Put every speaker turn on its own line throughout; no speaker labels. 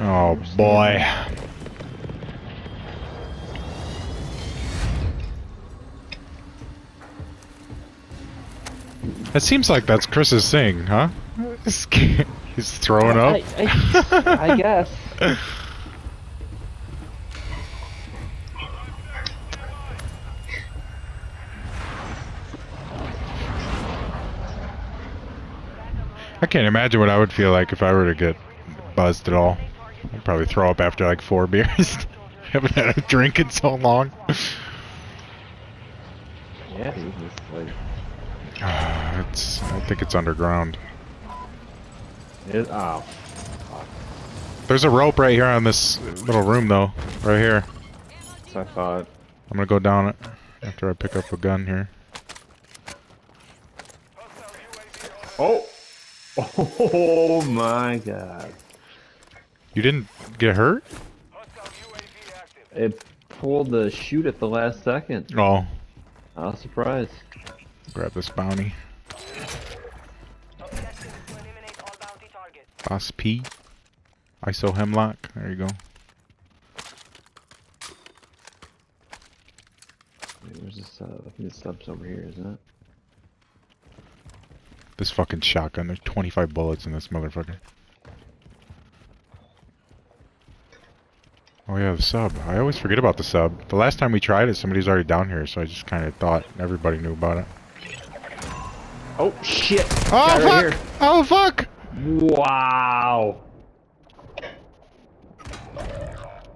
Oh boy. It seems like that's Chris's thing, huh? He's throwing up.
I, I, I guess.
I can't imagine what I would feel like if I were to get buzzed at all. I'd probably throw up after like four beers. Haven't had a drink in so long.
Yeah, dude, it's like
Uh, it's. I think it's underground.
it, oh,
There's a rope right here on this little room, though. Right here.
so I thought.
I'm gonna go down it after I pick up a gun here.
Oh, oh my god!
You didn't get hurt?
It pulled the chute at the last second.
Oh,
I was surprised.
grab this bounty. Boss P. ISO Hemlock. There you go.
Wait, where's this? Uh, I think the sub's over here, isn't it?
This fucking shotgun. There's 25 bullets in this motherfucker. Oh yeah, the sub. I always forget about the sub. The last time we tried it, somebody's already down here, so I just kind of thought everybody knew about it.
Oh shit!
Oh
Guy right
fuck!
here.
Oh fuck!
Wow!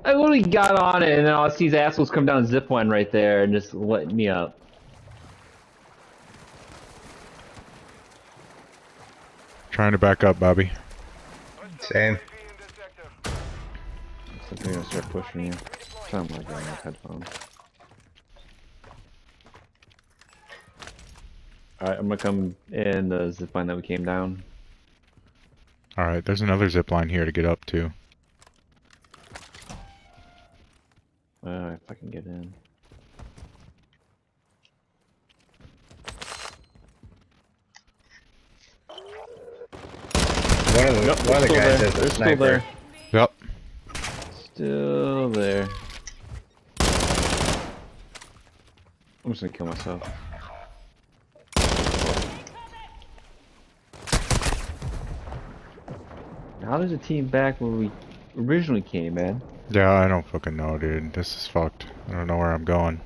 I literally got on it, and then all I see these assholes come down zip line right there and just let me up.
Trying to back up, Bobby.
Same.
So they're gonna start pushing you. Something like that on headphones. Alright, I'm gonna come in the zip line that we came down.
Alright, there's another zip line here to get up to.
Uh, if I can get in.
One of the,
Yep,
one of the guys
still there.
has
They're
a
still
sniper.
Still there. I'm just gonna kill myself. How does a team back where we originally came in?
Yeah, I don't fucking know, dude. This is fucked. I don't know where I'm going.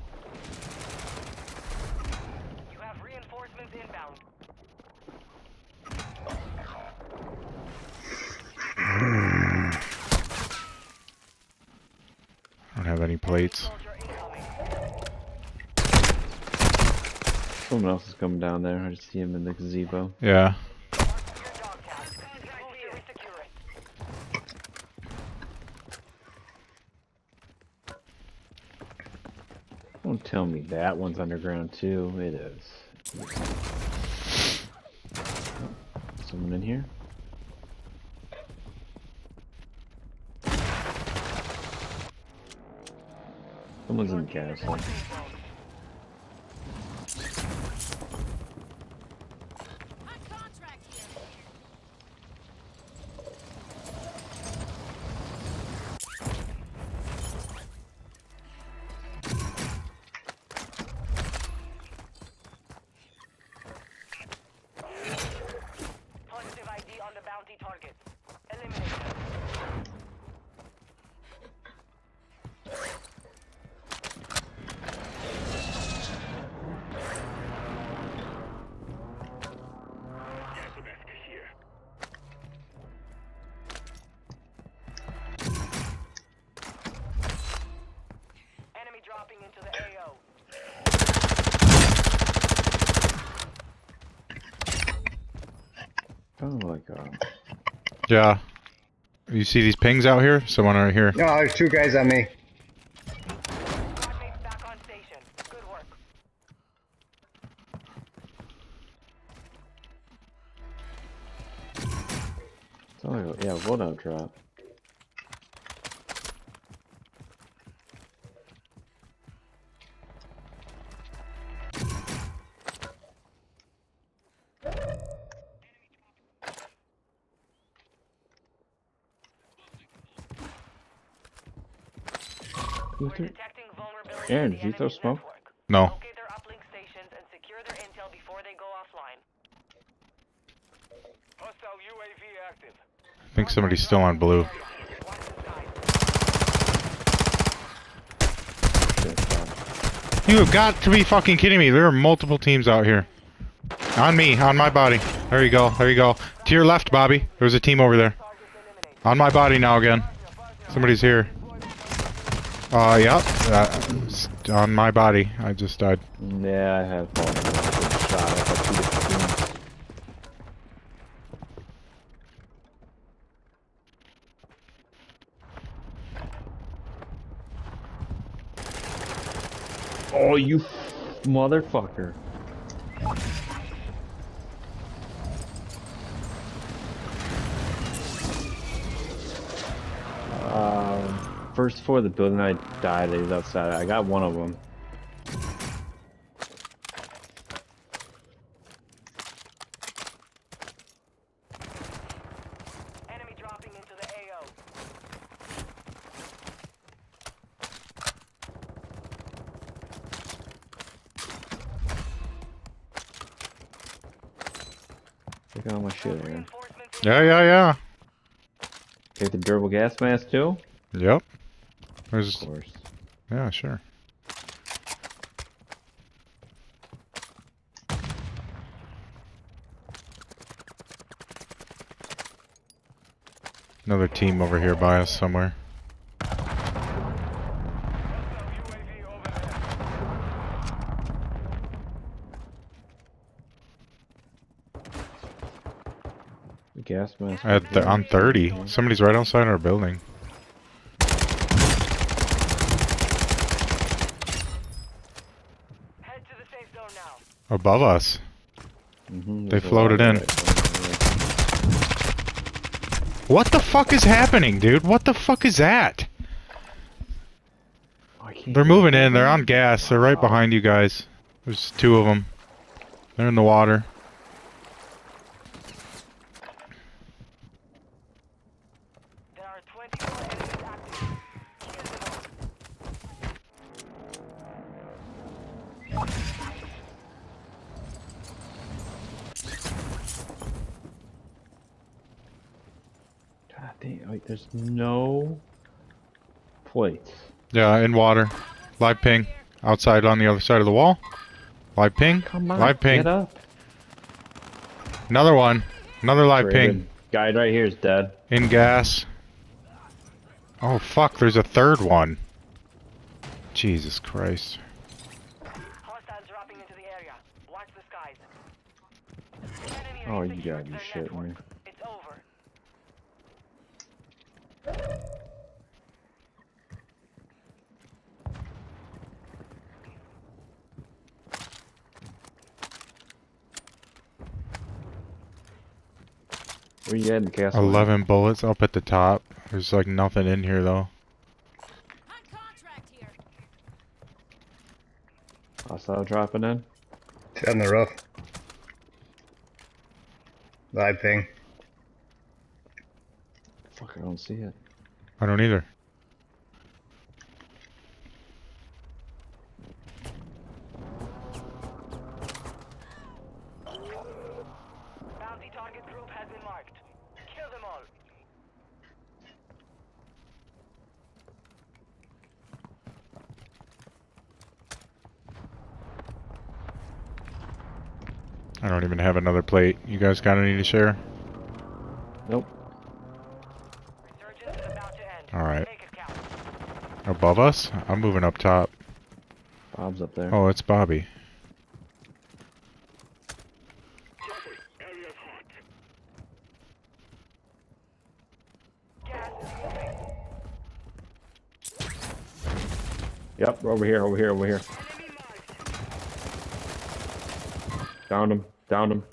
You have reinforcements inbound.
I don't have any plates.
Soldier incoming.
Someone else is coming down there. I just see him in the gazebo.
Yeah.
Your dog tag. Move here and secure it.
Don't tell me that one's underground too. It is. Someone in here? Someone's in the castle. Kind of like uh,
Yeah. You see these pings out here? Someone right here.
No, there's two guys on me.
Squadmates back on station. Good before they go offline. Hostile UAV active.
I think somebody's still on blue.
Watch the skies.
Shit, fuck.
You have got to be fucking kidding me. There are multiple teams out here. On me, on my body. There you go, there you go. To your left, Bobby. There's a team over there. On my body now again. Somebody's here. Uh, yep. Uh, on my body. I just died.
Yeah, I have fallen. Oh, you motherfucker. First floor of the building I died, he was outside. I got one of them.
Enemy dropping into the AO.
Look at all my shit, Aaron.
Yeah, yeah, yeah.
Take the durable gas mask too?
Yep.
Of course.
yeah, sure. Another team over here by us somewhere.
UAV overhead.
The gas mask.
At the, on 30. Somebody's right outside our building.
Head to the safe zone now.
Above us.
Mhm,
They floated in.
right.
What the fuck is happening, dude? What the fuck is that?
Oh,
They're moving in. They're on gas. They're right behind you guys. There's two of them. They're in the water.
There are 24 enemies active. Kill them all.
God damn, wait, there's no plates.
Yeah, in water. Live ping. Outside on the other side of the wall. Live ping.
Come on,
Live ping.
get up.
Another one. Another live
Raven.
ping.
Guy right here is dead.
In gas. Oh fuck, there's a third one. Jesus Christ.
Hostiles dropping into the area. Watch the skies. Enemy
Oh,
has
you
secured
gotta be
their
shitting
network.
me.
It's over.
Where you at in castle?
11 bullets up at the top. There's like nothing in here though.
On contract here.
Hostile dropping in.
It's on the roof. Live ping.
Fuck, I don't see it.
I don't either.
Bounty target group has been marked. Kill them all.
I don't even have another plate. You guys got any to share?
Nope.
Resurgence is about to end.
Alright.
Make it count.
Above us? I'm moving up top.
Bob's up there.
Oh, it's Bobby.
Gas is moving.
Yep, over here, over here, over here.
Found marked.
Him, downed him.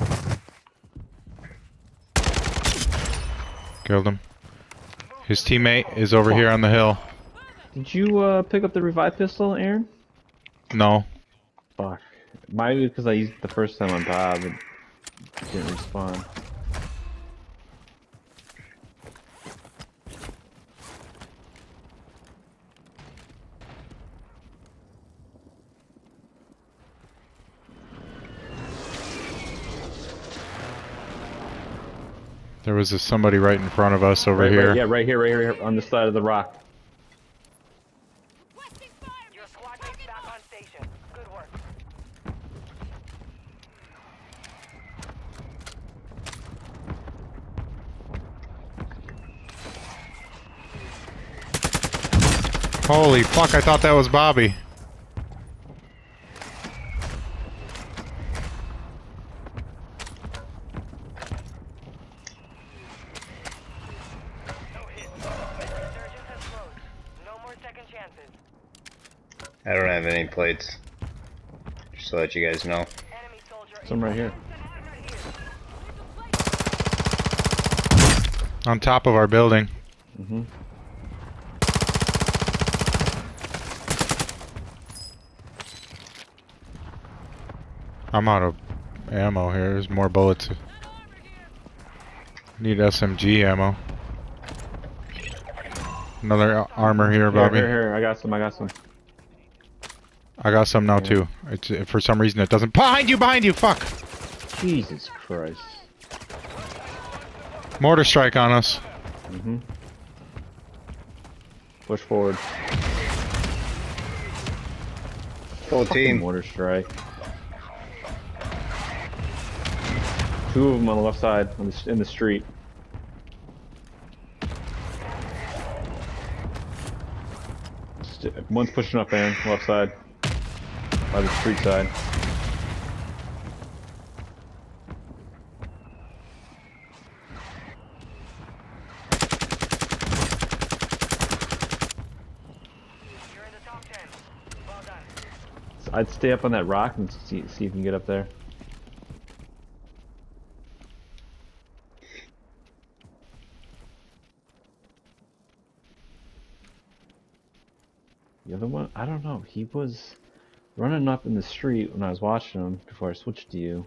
Killed him. His teammate is over here on the hill.
Did you uh, pick up the revive pistol, Aaron?
No.
Fuck. Might be because I used it the first time on Bob and didn't respawn.
There was a, somebody right in front of us over
Right,
here.
right, yeah, right here, right here, on the side of the rock.
Requesting fire
Your
mission.
squad mates back on station. Good work.
Holy fuck! I thought that was Bobby.
Resurgence has closed. No more second chances.
I don't have any plates. Just to let you guys know.
Some right here.
On top of our building.
Mm-hmm.
I'm out of ammo here. There's more bullets. Need SMG ammo. Another armor here,
Here,
Bobby.
here, here, I got some, I got some.
I got some now too. It's for some reason it doesn't. Behind you! Behind you! Fuck!
Jesus Christ.
Mortar strike on us.
Mm-hmm. Push forward.
Full team.
Mortar strike. Two of them on the left side, on the, in the street. St- One's pushing up, Aaron, left side. By the street side.
You're in the top 10. Well done.
So I'd stay up on that rock and see, see if you can get up there. The other one, I don't know. He was running up in the street when I was watching him before I switched to you.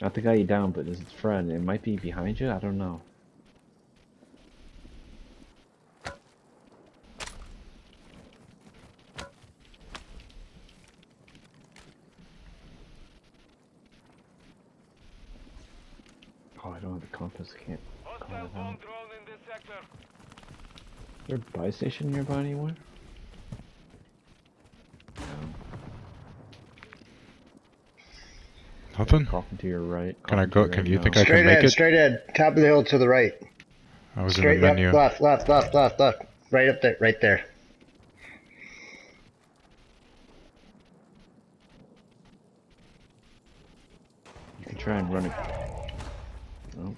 Not the guy you down, but his friend. It might be behind you. I don't know. Oh, I don't have the compass. I can't call it out. Is there a buy station nearby anywhere?
Nothing.
Coughing to your right.
Can I go- can
right
you
now.
think I can
Straight
make
ahead,
it?
straight ahead. Top of the hill to the right.
I was
Straight
in the
up,
menu.
left, left, left, left, left. Right up there, right there.
You can try and run it. Oh.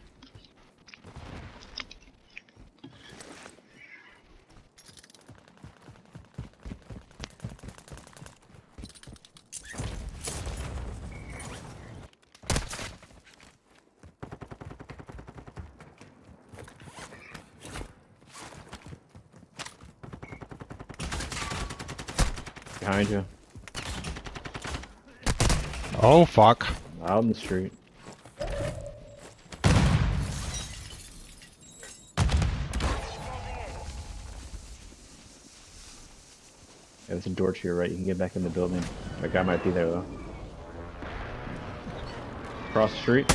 Behind you,
Oh fuck!
out in the street. Yeah, there's a door to your right. You can get back in the building. That guy might be there though. Across the street.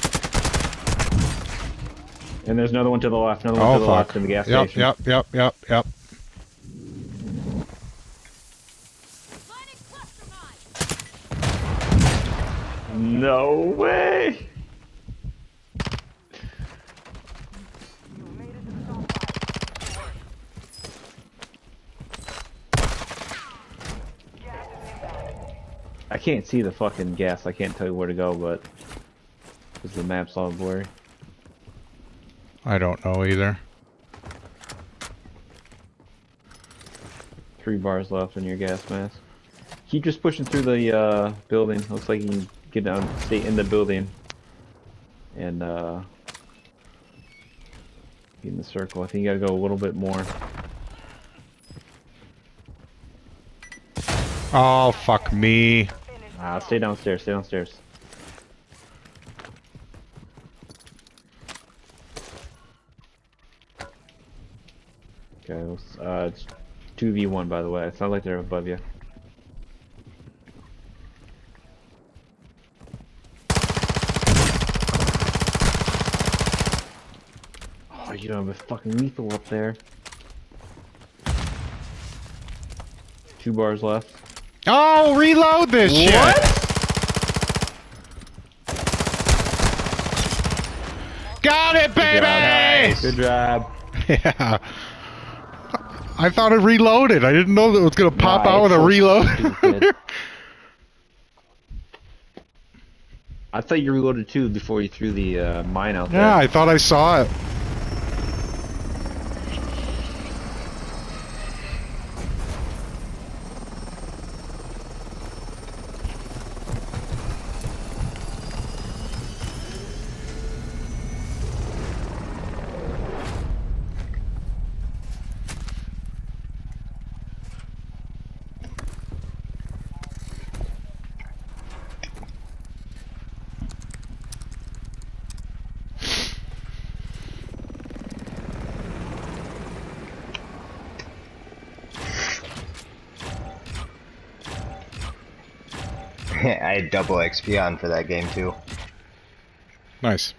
And there's another one to the left. Another one
Oh
to the
fuck!
left in the gas
yep,
station.
yep, yep, yep, yep.
Planting cluster mine.
No way!
You made it to the top 5. Gas is way!
I can't see the fucking gas. I can't tell you where to go, but because the map's all blurry.
I don't know either.
Three bars left in your gas mask. Keep just pushing through the uh, building. Looks like you can get down, stay in the building, and uh, get in the circle. I think you gotta go a little bit more.
Oh fuck me!
Ah, stay downstairs. Stay downstairs. Okay, uh, it's two v one by the way. It's not like they're above you. You don't have a fucking lethal up there. Two bars left.
Oh, reload this
What?
shit! Got it, baby!
Good job.
Yeah. I thought it reloaded. I didn't know that it was gonna pop
Nah,
out with a reload.
I thought you reloaded too before you threw the uh, mine out there.
yeah, I thought I saw it.
I had double XP on for that game too.
Nice.